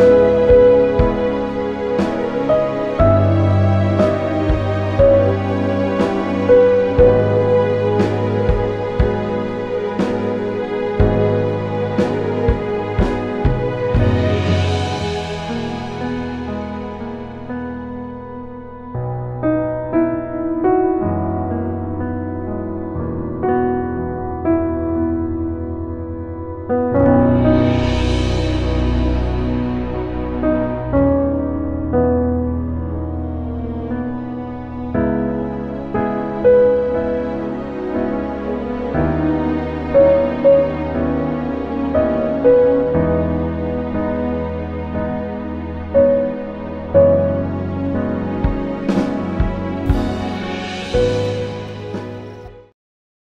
Música